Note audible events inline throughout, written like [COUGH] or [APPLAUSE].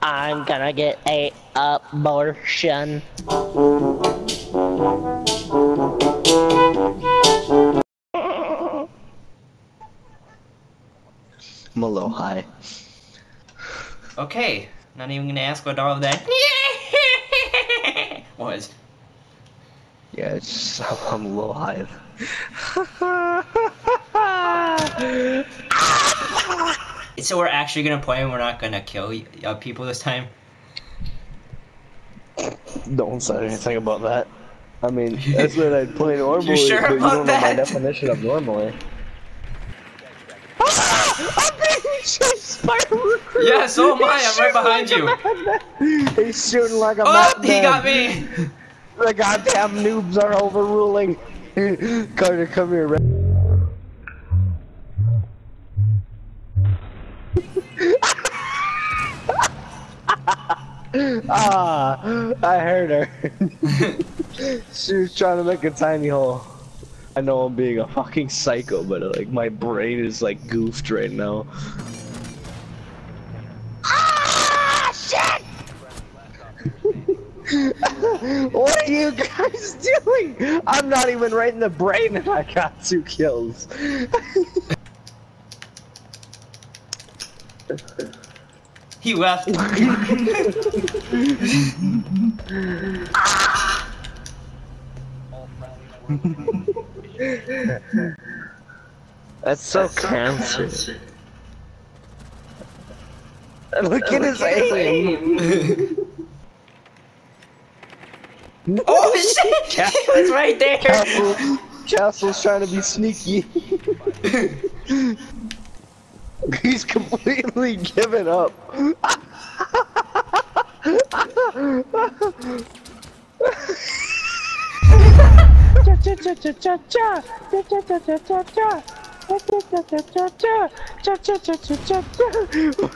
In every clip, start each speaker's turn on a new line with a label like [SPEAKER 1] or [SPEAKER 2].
[SPEAKER 1] I'm gonna get a abortion.
[SPEAKER 2] I'm a little high.
[SPEAKER 3] Okay, not even gonna ask what all of that was.
[SPEAKER 2] Yeah, it's just, I'm a little high.
[SPEAKER 3] So we're actually gonna play and we're not gonna kill y- uh, people this time.
[SPEAKER 2] Don't say anything about that. I mean, [LAUGHS] that's what I'd play normally,
[SPEAKER 3] sure
[SPEAKER 2] but you don't know my definition of normally. I'm being chased by a recruit!
[SPEAKER 3] Yeah, so am I. I'm right behind you.
[SPEAKER 2] He's shooting like a
[SPEAKER 3] Oh, he got me. [LAUGHS]
[SPEAKER 2] The goddamn noobs are overruling. [LAUGHS] Carter, come here. [LAUGHS] Ah, I heard her. [LAUGHS] she was trying to make a tiny hole. I know I'm being a fucking psycho, but like my brain is like goofed right now. Ah, shit! What are you guys [LAUGHS] doing? I'm not even right in the brain and I got two kills.
[SPEAKER 3] He left.
[SPEAKER 2] That's so cancer. Look at his aim.
[SPEAKER 3] Oh, oh [LAUGHS] shit! He was right there.
[SPEAKER 2] Castle, Castle's trying to be sneaky. [LAUGHS] He's completely given up. [LAUGHS]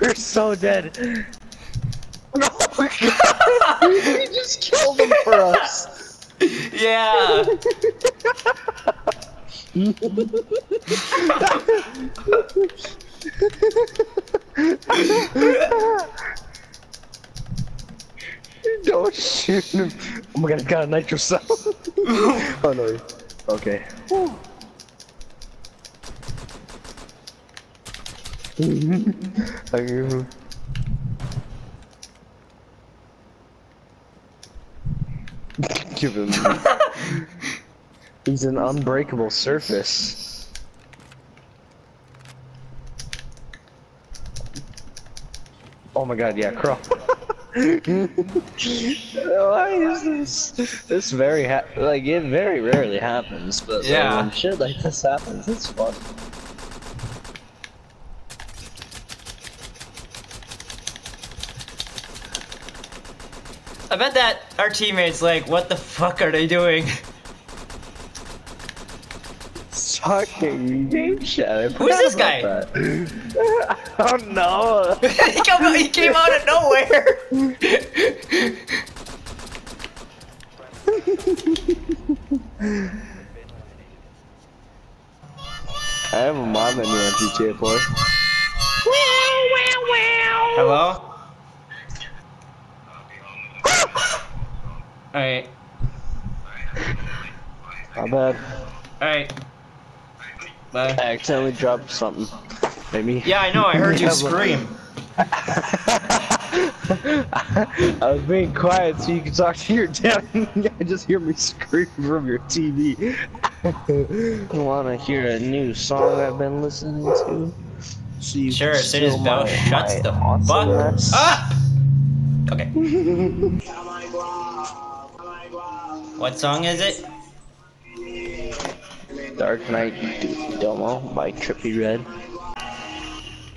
[SPEAKER 2] We're so dead. No, we he just them for us. [LAUGHS]
[SPEAKER 3] Yeah. [LAUGHS]
[SPEAKER 2] Don't shoot him. Oh my god, I got a nitro cell. [LAUGHS] oh no. Okay. Okay. Give [LAUGHS] him. He's an unbreakable surface. Oh my god, yeah, crawl. [LAUGHS] Why is this? This very ha like it very rarely happens, but like,
[SPEAKER 3] Yeah.
[SPEAKER 2] when shit like this happens, it's fun.
[SPEAKER 3] I bet that our teammates like, what the fuck are they doing?
[SPEAKER 2] Sucking game chat.
[SPEAKER 3] Who is this guy? [LAUGHS]
[SPEAKER 2] oh no! [LAUGHS]
[SPEAKER 3] he, come, he came out of nowhere.
[SPEAKER 2] I have a mod in on GTA 4.
[SPEAKER 3] Hello. All right.
[SPEAKER 2] My bad.
[SPEAKER 3] All right. Bye.
[SPEAKER 2] I accidentally dropped something. Maybe.
[SPEAKER 3] Yeah, I know. I heard you scream. [LAUGHS]
[SPEAKER 2] I was being quiet so you could talk to your dad. [LAUGHS] I just hear me scream from your TV. you [LAUGHS] wanna hear a new song I've been listening to? So you
[SPEAKER 3] Sure, as soon as Bell shuts the fuck.
[SPEAKER 2] awesomeness?
[SPEAKER 3] Ah. Okay. What song is it?
[SPEAKER 2] Dark Knight Domo by Trippy Red.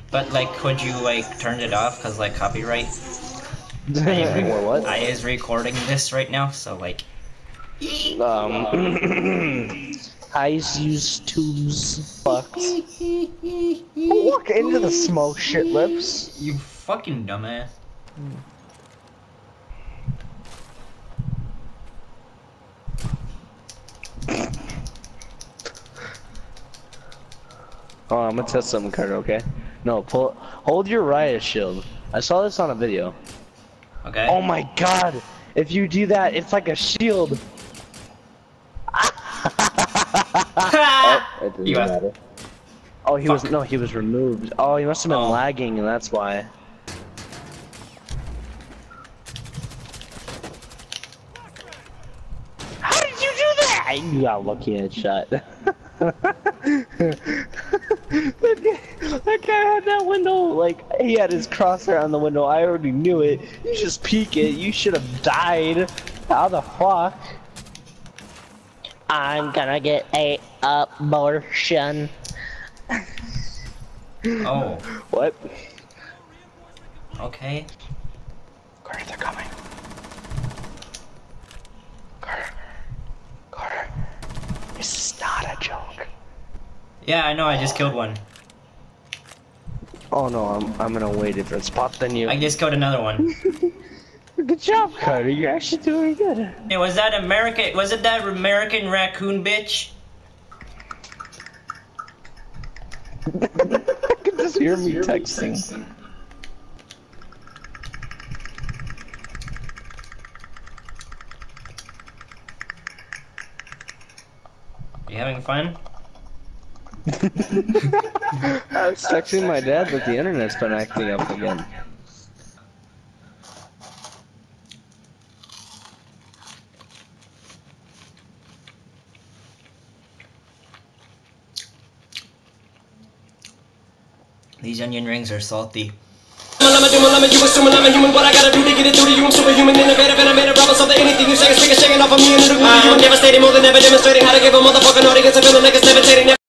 [SPEAKER 3] But like, could you like turn it off? Cause like copyright. I is,
[SPEAKER 2] Or what?
[SPEAKER 3] I is recording this right now, so like.
[SPEAKER 2] Um, [CLEARS THROAT] I use tubes. Fucks. Walk into the smoke shit lips.
[SPEAKER 3] You fucking dumbass.
[SPEAKER 2] Oh, I'm gonna test something, Carter. Okay? No, pull. Hold your riot shield. I saw this on a video.
[SPEAKER 3] Okay.
[SPEAKER 2] Oh my God! If you do that, it's like a shield. [LAUGHS] oh, It doesn't. [LAUGHS] Oh, he was no, he was removed. Oh, he must have been
[SPEAKER 3] Oh.
[SPEAKER 2] lagging, and that's why. How did you do that? You got lucky headshot. [LAUGHS] that, guy, that guy had that window like he had his crosshair on the window. I already knew it. You just peek it. You should have died. How the fuck?
[SPEAKER 1] I'm gonna get a abortion.
[SPEAKER 3] Oh.
[SPEAKER 2] What?
[SPEAKER 3] Okay.
[SPEAKER 2] Carter, they're coming. Carter. Carter. This is not a joke.
[SPEAKER 3] Yeah, I know. I just killed one.
[SPEAKER 2] Oh no, I'm I'm in a way different spot than you.
[SPEAKER 3] I just killed another one. [LAUGHS]
[SPEAKER 2] Good job, Carter. You're actually doing good.
[SPEAKER 3] Hey, was that American? Was it that American raccoon bitch?
[SPEAKER 2] I can just hear me texting.
[SPEAKER 3] You having fun?
[SPEAKER 2] I was texting my dad that the internet's been acting up again.
[SPEAKER 3] These onion rings are salty.
[SPEAKER 4] I'm a doom, I'm a you assuming I'm a human. What I gotta do to get it through to you? I'm superhuman, innovative, and I made a rubber something. Anything you say is shaking off of me and it'll glue. I'm devastating, more than ever demonstrating how to give a motherfucking audience a feeling like it's levitating.